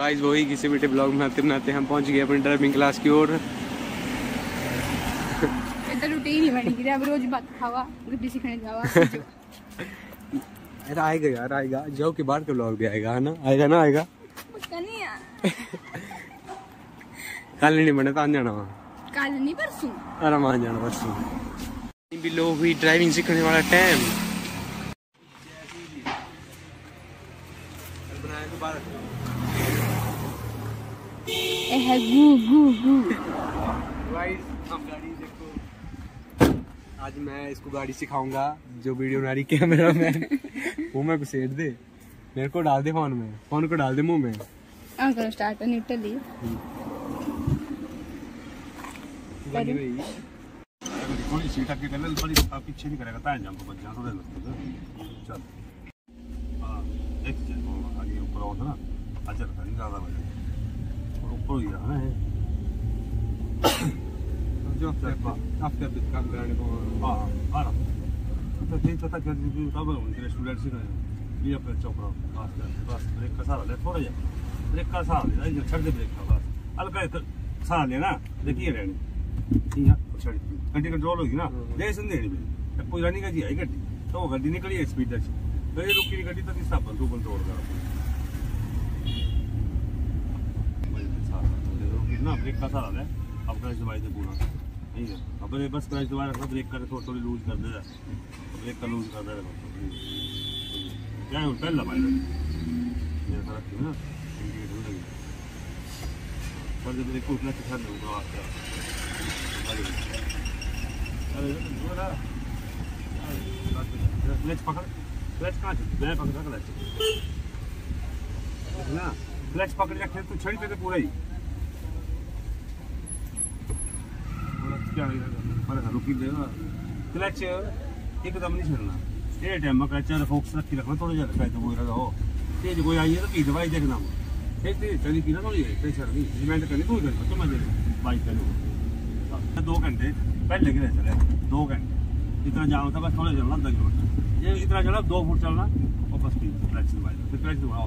Guys वही किसी बेटे ब्लॉग बनाते बनाते हम पहुँच गए अपनी ड्राइविंग क्लास की ओर। यार आएगा यार आएगा। जाओ के बाद का ब्लॉग भी आएगा है ना? आएगा ना आएगा? कल नहीं बने तो तां जाना वहाँ। कल नहीं परसों। अरे वहाँ जाना परसों। बिलो हुई ड्राइविंग सीखने वाला टाइम ए है गू गू गू। गाइस हम गाड़ी देखो। आज मैं इसको गाड़ी सिखाऊँगा जो वीडियो बना रही कैमरा मैन वो मैं को सेट दे। मेरे को डाल दे फ़ोन में। फ़ोन को डाल दे मुँह में। करो स्टार्ट न्यूट्रली बनी हुई। थोड़ी सीट आगे कर ले थोड़ी पीछे नहीं करेगा ताए जंप बच जाना थोड़े लगते चल। हाँ देख चल आगे ऊपर आओ ना। अच्छा ज़्यादा बजे। और ऊपर ही रहा है जो आफ्टर आफ्टर दिस काम कराने को हाँ हाँ तो ठीक पता कर दीजिए तब उनके स्टूडेंट से करें ये अपने चौपड़ा बस बस ब्रेक का सहारा ले थोड़ा जा ब्रेक का सहारा ले ये छड़ दे ब्रेक का बस हल्का एक सहारा लेना देखिए रहनी ठीक है छड़ गड्डी कंट्रोल होगी ना दे सुन देनी भी कोई रानी का जी आई गड्डी तो वो गड्डी निकली है स्पीड से गई रुकी नहीं गड्डी तो तीसरा बंद तू कंट्रोल कर ना ब्रेक का सहारा ले अब क्लच दबाई दे पूरा। ठीक है? अब ये बस क्लच दबा रखना ब्रेक कर थोड़ी थोड़ी लूज कर दे ब्रेक का लूज कर दे क्या है पहले दबाई दे मेरे रखी ना? पर जब ब्रेक को क्लच छाड़ दे ऊपर आते अरे दूसरा क्लच पकड़। क्लच कहाँ मैं पकड़ क्लच ना? क्लच पकड़ रखे तो छड़ी पे पूरा ही रुकी देगा क्लच एकदम नहीं छड़ना ये टाइम में क्लच फोक्स रखी रखना थोड़ा ज़्यादा कहते वो रहा हो तेज कोई आई है तो की दवाई देखना तेज तेज चली की ना थोड़ी तेज छड़नी रिमाइंड करनी तू करना तो मज़े बाइक करनी दो घंटे पहले की चले दो घंटे इतना जाम था बस थोड़ा चलना आधा किलोमीटर ये इतना चला दो फुट चलना और बस क्लच दबाई फिर क्लच दबाओ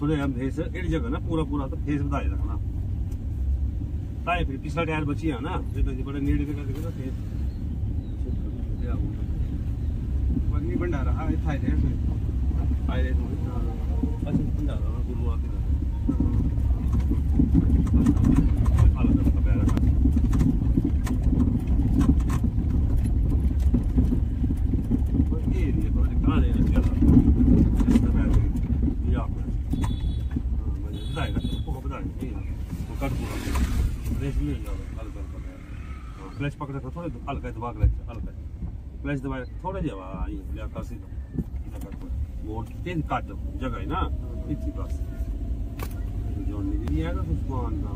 थोड़े हम फेस। एड़ी जगह ना पूरा पूरा तो फेस बताए रखना ताए फिर पिछला टायर बची है ना, फिर तो बड़े नेड़े से करके ना फेस। बन्नी भंडारा हाँ थाईलैंड में थाईलैंड में अच्छा पंजाब का गुरु आके अलग अलग पैरा ये एरिया पर कहाँ ले रहा है इसका पैर ये आप हाँ मुझे बताएगा को बताएगा वो कट पूरा ले क्लच पकड़ रखो थोड़ा हल्का दबा क्लच हल्का क्लच दबा थोड़ा जवा ले सी मोड़ तेज काट जगह है ना इतनी बस जोड़ नहीं है ना उस्मान का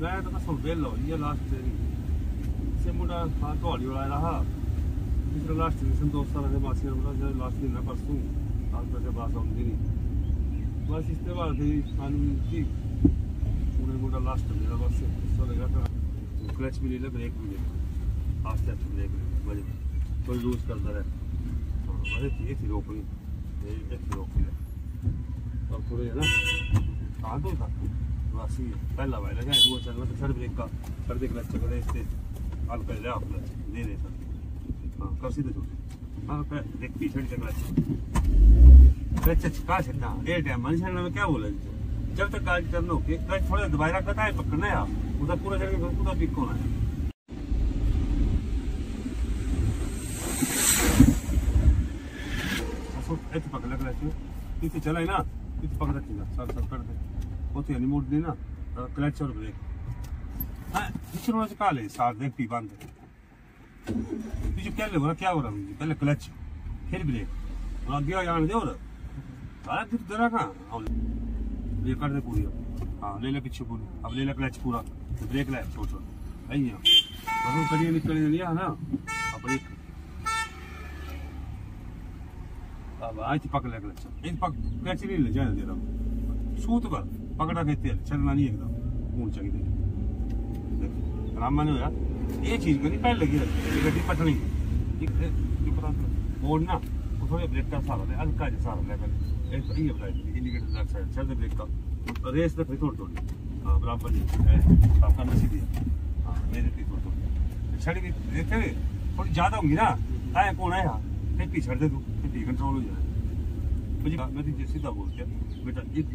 मैं तो बस बेलो ये लास्ट से मुंडा हाँ तो हौली वाला रहा दूसरा लास्ट दिन संतोष सारा के पास मुंडा जो लास्ट दिन है परसों आज तक के आउंदी नहीं बस इसके बाद ही कानून थी उन्हें मुंडा लास्ट बस क्लच ब्रेक भी ले आस्ते आस्ते ब्रेक लूज करता रहे। थी रोकनी और है ना। तो बस ही। पहला तो सर ब्रेक का। सर देख क्लच चल इससे। हाल कर ले आप क्लच दे दे सर हाँ कर सीधे छोड़ हाँ देख, पीछे क्लच क्लच ये टाइम मन क्या बोले जब तक गाड़ी टर्न हो क्लच थोड़ा दबाए रखा है पकड़ना है आप उधर पूरा जगह पूरा पिक होना है ਇੱਥੇ ਪਕੜ ਲੱਗ ਰਿਹਾ ਇੱਥੇ ਚਲਾ ਨਾ ਇੱਥੇ ਪਕੜ ਰੱਖੀਗਾ ਸਰ ਸਰ ਕਰ ਦੇ ਉੱਥੇ ਨਹੀਂ ਮੋੜਨੀ ਨਾ ਕਲਚ ਔਰ ਬ੍ਰੇਕ ਹਾਂ ਇੱਥੇ ਨੂੰ ਚਕਾ ਲੈ ਸਾਰ ਦੇ ਪੀ ਬੰਦ बीजू क्या हो रहा क्या हो रहा है पहले क्लच फिर ब्रेक ਅੱਗੇ ਆ ਜਾਣ ਦੇ ਹੋਰ ਸਾਰਾ ਕਿਸ ਤਰ੍ਹਾਂ ਕਾ ये कर दे पूरी अब। हाँ ले ले पीछे पूरी। अब ले ले क्लच पूरा। ब्रेक ले, छोड़ छोड़। है। बस करिए निकल लिया ना? अब ब्रेक अब आज पकड़ ले क्लच एक पक क्लच नहीं ले, जाने दे सूत कर पकड़ा के तेल चलना नहीं एकदम। ऊंच चाहिए रामा ने होया, ये चीज़ करनी पहले लगी है गड्डी पटनी। एक जो पता मोड़ना। वो थोड़े ब्रेक का सहारा ले हल्का जा सहारा ले कर एक ये बताई इंडिकेटर लेफ़्ट साइड चल ब्रेक का। रेस तक थोड़ी थोड़ी हाँ बराबर जी। काम करना सीधी हाँ मेरे भी थोड़ी थोड़ी छड़ी भी देखते हुए थोड़ी ज़्यादा होंगी ना आए कौन आया फिर पीछे दे तू फिर कंट्रोल हो जाए। मुझे मैं तुझे सीधा बोल दिया बेटा एक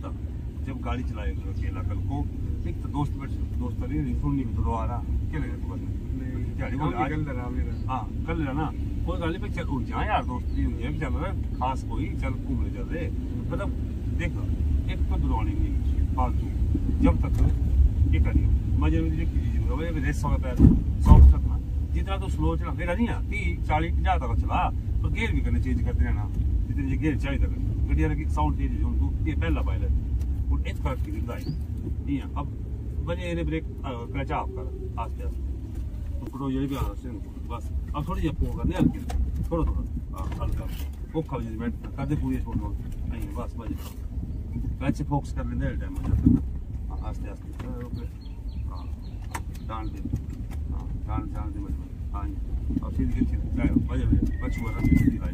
जब गाड़ी चलाएगा अकेला कल को एक तो दोस्त बैठ दोस्त नहीं सुननी तो आ रहा क्या लगे तू करने दिहाड़ी बोले आज निकल रहा मेरा हाँ कर लेना ना कोई गल नहीं चल उठ जा यार दोस्त भी होंगे चल खास कोई, चल घूमने चल रहे मतलब देख, एक तो दुरानी नहीं फालतू। जब तक ये करियो मज़े में जो चीज़ होगा ये रेस होगा पैर सॉफ्ट रखना जितना तो स्लो चला फिर नहीं तीस, चालीस, पचास तक चला। तो गेयर भी करने चेंज करते रहना। जितने ये गेयर चाहिए तक। गड्डिया की साउंड चेंज हो तू, ये पहला पायलट और एक फ़र्क की नहीं है। अब बने ब्रेक क्लच ऑफ़ कर आस्ते आस्ते टुकड़ो ये भी आना あそれじゃこうがねやけどそろそろああるか国家をじめ風こういう方のあいいバスバジガチフォークスからねるタイムだったあしてあしてあダンでダンダンでもあいあしできてないバジバチはなってない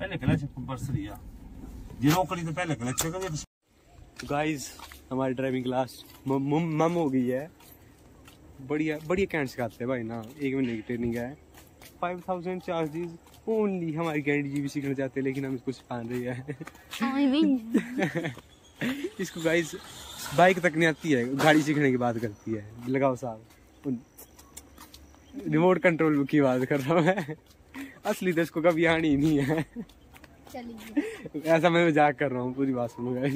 पहले क्लच कंपलसरी है ज़ीरो करी तो पहले क्लच का गाइस हमारी ड्राइविंग क्लास मम हो गई है बढ़िया बढ़िया कैंट सिखाते हैं भाई ना। एक महीने की ट्रेनिंग है। फाइव थाउज़ेंड चार्जेस ओनली हमारी कैंडी जी भी सीखना चाहते हैं लेकिन हम इसको सिखा रहे हैं। इसको गाइस बाइक तक नहीं आती है गाड़ी सीखने की बात करती है। लगाओ साहब। रिमोट कंट्रोल की बात कर रहा हूँ मैं। असली तो इसको कभी आनी ही नहीं है। ऐसा मैं मज़ाक कर रहा हूँ पूरी बात सुनो गाइस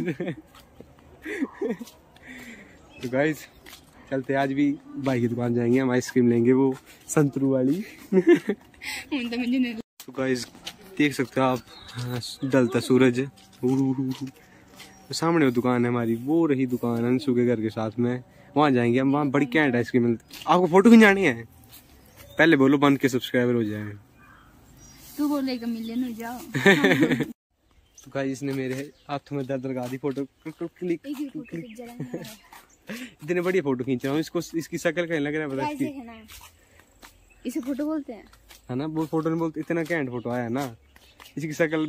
तो गाइस चलते आज भी भाई की दुकान जाएँगे हम आइसक्रीम लेंगे वो संतरू वाली। तो गाइस तो देख सकते हो आप डलता सूरज। तो सामने वो दुकान है हमारी वो रही दुकान अंशु के घर के साथ में। वहाँ जाएँगे हम वहाँ बड़ी कैंट आइसक्रीम मिलती आपको फ़ोटो खिंचानी है? पहले बोलो बन के सब्सक्राइबर हो जाए। तू बोलेगा मिलियन हो जाओ। तो गाइस इसने मेरे हाथों में दर्द लगा दी फ़ोटो क्लिक क्लिक इतने बढ़िया फ़ोटो खींच रहा हूँ इसको इसकी शक्ल कहीं लग रहा है पता इसकी? इसे फ़ोटो बोलते हैं? है ना वो फ़ोटो नहीं बोलते इतना कैंट फ़ोटो आया ना। इसकी शक्ल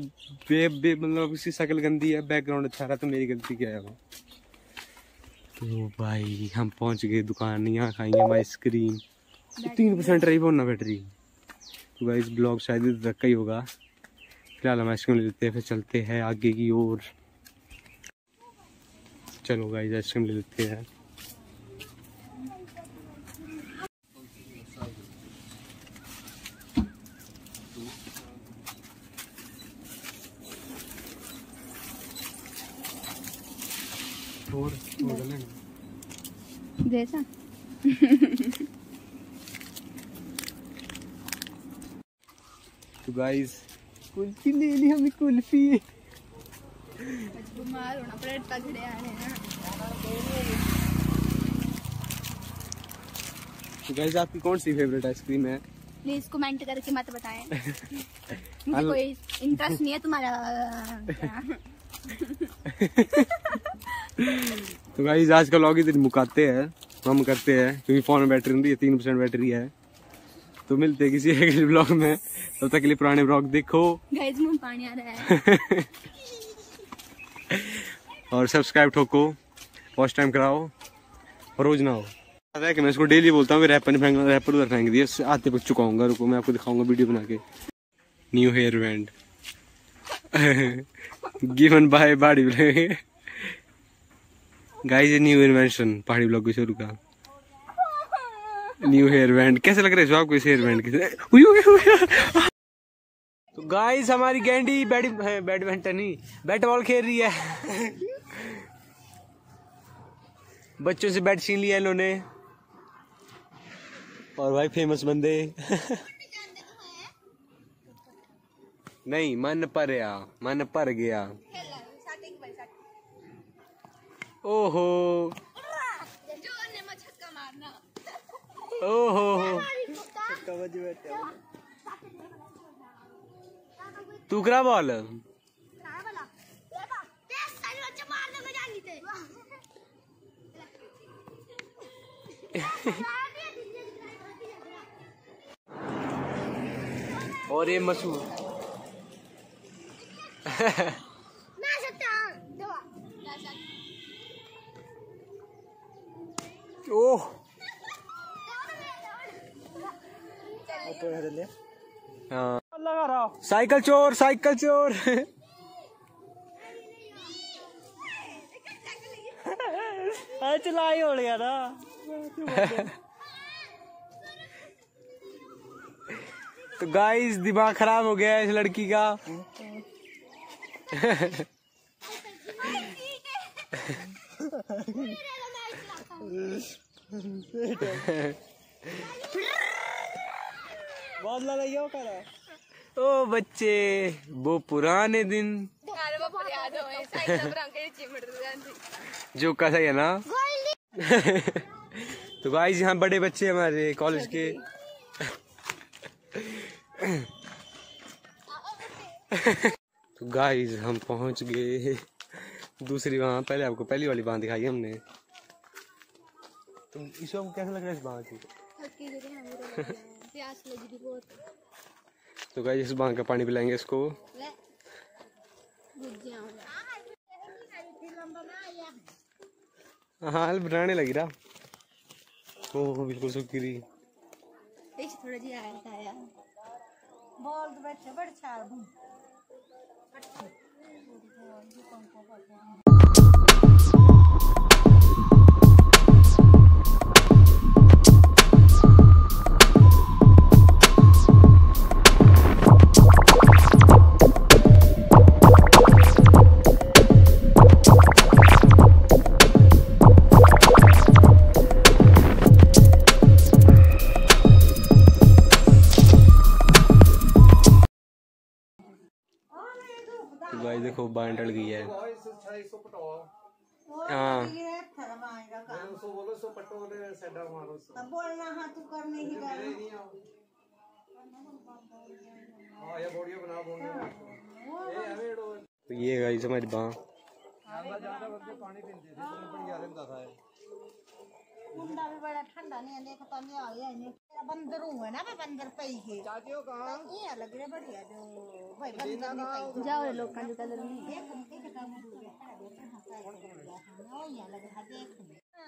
बे बे मतलब इसकी शक्ल गंदी है बैकग्राउंड अच्छा रहा तो मेरी गलती क्या है। वो तो भाई हम पहुँच गए दुकान यहाँ खाएँगे हम आइसक्रीम। तीन परसेंट रही वो ना बैटरी। तो भाई इस ब्लॉग शायद इधर तक का ही होगा। फ़िलहाल हम आइसक्रीम लेते हैं फिर चलते हैं आगे की ओर। चलो गाइस आइसक्रीम ले लेते हैं। जैसा। तो गाइस कुल्फी ले ली हमें कुल्फी। तो गाइस आपकी कौन सी फेवरेट आइसक्रीम है? प्लीज़ कमेंट करके मत बताएँ। मुझे कोई इंटरेस्ट नहीं है तुम्हारा तो गाइस आज का व्लॉग इधर मुकाते हैं। हम करते हैं क्योंकि फ़ोन में बैटरी नहीं है तीन परसेंट बैटरी है। तो मिलते हैं किसी अगले ब्लॉग में। तब तक के लिए पुराने ब्लॉग देखो। गाइस मुँह पानी आ रहा है। और सब्सक्राइब ठोको फ़र्स्ट टाइम कराओ, रोज ना हो पता है कि मैं इसको डेली बोलता हूँ रैपर फेंक रैपर उधर फेंक दिया आते पर चुकाऊँगा, रुको, मैं आपको दिखाऊँगा वीडियो बना के। New hair band given by body guys ये न्यू इन्वेंशन पहाड़ी ब्लॉग के शुरू का। न्यू हेयर बैंड कैसे लग रहा है जो आपको इस हेयर बैंड के? तो गाइस हमारी गैंडी बैड बैडमिंटन ही बैट बॉल खेल रही है। बच्चों से बैट छीन लिया इन्होंने। और भाई फ़ेमस बंदे। नहीं मन पर परया मन पर गया। ओहो। ओहो। तू करा बॉल और ये मशहूर। ओह। हाँ। लगा रहा। साइकिल चोर साइकिल चोर। अरे चलाई हो गया था तो गाइस दिमाग खराब हो गया है इस लड़की का। बहुत लगाइयो करा। ओ बच्चे, वो पुराने दिन। जो का सही है ना? तो गाइस यहाँ बड़े बच्चे हमारे कॉलेज के। तो गाइस हम पहुँच गए। दूसरी वहाँ, पहले आपको पहली वाली बाँध दिखाई हमने। तो ईशो को कैसा लग रहा है इस बाँध की? रहा प्यास लगी थी बहुत। तो गाइस इस बाँध का पानी पिलाएँगे इसको। ले। बुझ हाँ बनाने लगी रहा ओ बिल्कुल सुखी रही थोड़ा जी आया था यार। बोल तो बैठे बड़ चार तो देखो बाँध डल गई है। हाँ। तो ये गाइस हमारी बाँ कुंडा भी बड़ा ठंडा नहीं है देखो तो नहीं आ गया इन्हें। बंदर हूँ है ना बंदर पे ही है। ये लग रहा बढ़िया जो भाई बंदर जाओ लोग का नहीं के हो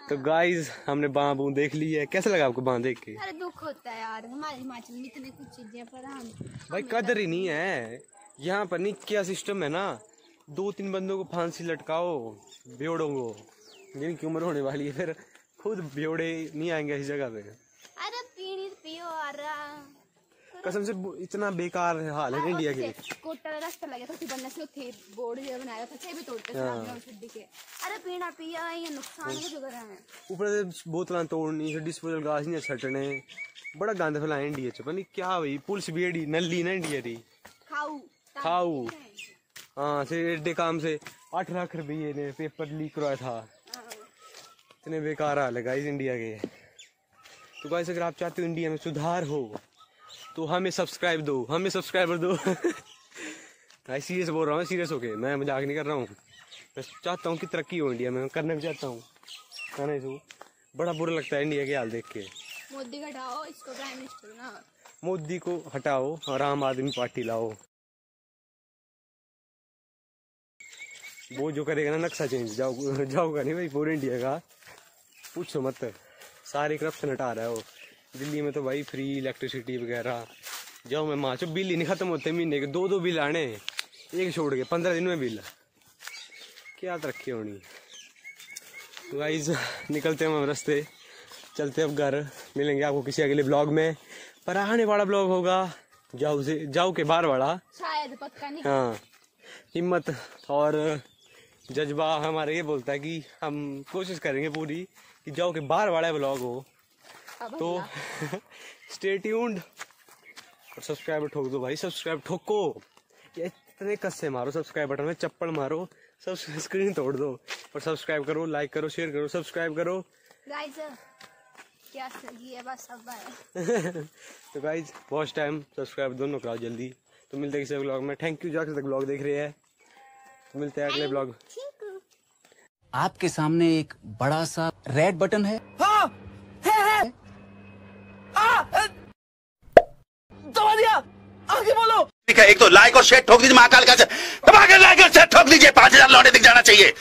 तो गाइस हमने बाँ बू देख ली है। कैसा लगा आपको बाँ देख के? अरे दुख होता है यार हमारे हिमाचल में इतने कुछ चीज़ें पर हम भाई कदर ही नहीं है। यहाँ पर नहीं क्या सिस्टम है ना। दो तीन बंदों को फांसी लटकाओ बेवड़ों को। जिनकी उम्र होने वाली है फिर। खुद बेवड़े नहीं आएँगे इस जगह पे। अरे पीनी तो पियो आ रहा कसम से इतना बेकार हाल है हाँ, इंडिया के कोटा का रास्ता लगे तो था बनने से थे बोर्ड जो बनाया था छह भी तोड़ते हाँ। के। अरे पीना पिया ये नुकसान भी जुगर है। ऊपर से बोतलां तोड़नी है डिस्पोजल ग्लास नहीं छटने बड़ा गंद फैलाया इंडिया च पता क्या भाई पुलिस भी एडी नल्ली ना इंडिया री खाऊ खाऊ। हाँ। से एडे काम से 8 लाख रुपए ने पेपर लीक करवाया था। इतने बेकार हाल है गाइस इंडिया के। तो गाइस अगर आप चाहते हो इंडिया में सुधार हो तो हमें सब्सक्राइब दो हमें सब्सक्राइबर दो। भाई सीरियस बोल रहा हूँ सीरियस होके मैं मज़ाक नहीं कर रहा हूँ। मैं चाहता हूँ कि तरक्की हो इंडिया में करना भी चाहता हूँ। है ना इसको? बड़ा बुरा लगता है इंडिया के हाल देख के। मोदी का हटाओ इसको प्राइम मिनिस्टर ना मोदी को हटाओ और आम आदमी पार्टी लाओ। वो जो करेगा ना नक्शा चेंज जाओ जाओगा नहीं भाई पूरे इंडिया का। पूछो मत। सारे करप्शन हटा रहा है वो। दिल्ली में तो भाई फ्री इलेक्ट्रिसिटी वगैरह। जाओ मैं माँ बिल ही नहीं खत्म होते महीने के। दो दो बिल आने एक छोड़ के पंद्रह दिन में बिल। क्या तरक्की होनी? गाइज़ निकलते हैं हम रास्ते। चलते अब घर। मिलेंगे आपको किसी अगले ब्लॉग में। पर आने वाला ब्लॉग होगा जाऊ से जाऊ के बाहर वाला। शायद पक्का नहीं। हाँ। हिम्मत और जज्बा हमारे ये बोलता है कि हम कोशिश करेंगे पूरी। जाओ के बाहर वाला ब्लॉग हो। तो स्टे ट्यून्ड और सब्सक्राइबर ठोक दो भाई सब्सक्राइब ठोको। कि इतने कस्से मारो सब्सक्राइब बटन में चप्पल मारो सब स्क्रीन तोड़ दो और सब्सक्राइब करो लाइक करो शेयर करो सब्सक्राइब करो। गाइस क्या है बस सब तो गाइज़ वॉच टाइम सब्सक्राइब दोनों कराओ जल्दी। तो मिलते हैं किसी ब्लॉग में। थैंक यू जो तक ब्लॉग देख रहे हैं। तो मिलते हैं अगले ब्लॉग आपके सामने एक बड़ा सा रेड बटन है। ठीक है एक तो लाइक और शेयर ठोक दीजिए महाकाल का। दबा लाइक और शेयर ठोक दीजिए। पाँच हज़ार लौटे दिख जाना चाहिए।